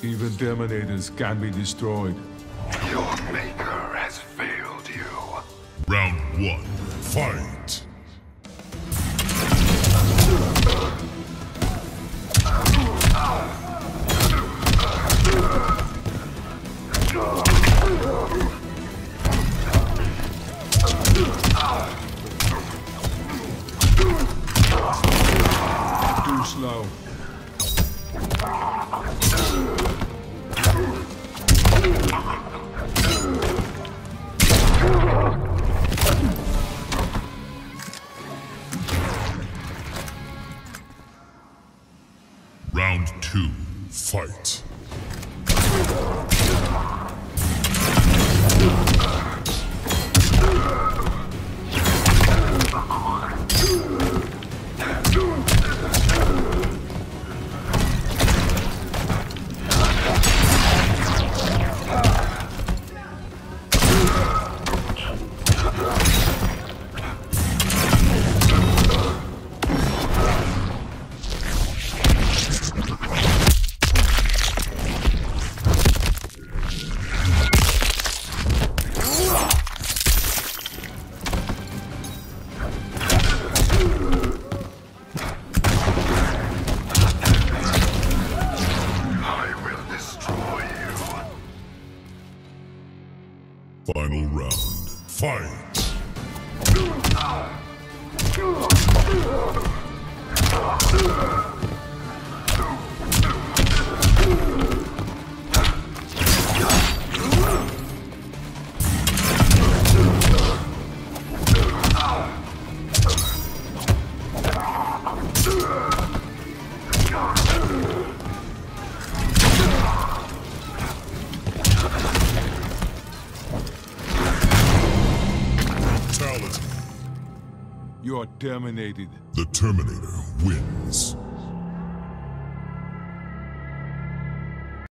The Terminators can be destroyed. Your maker has failed you. Round one, fight! Too slow. Round two, fight! Final round, fight! Fatality. You are terminated. The Terminator wins.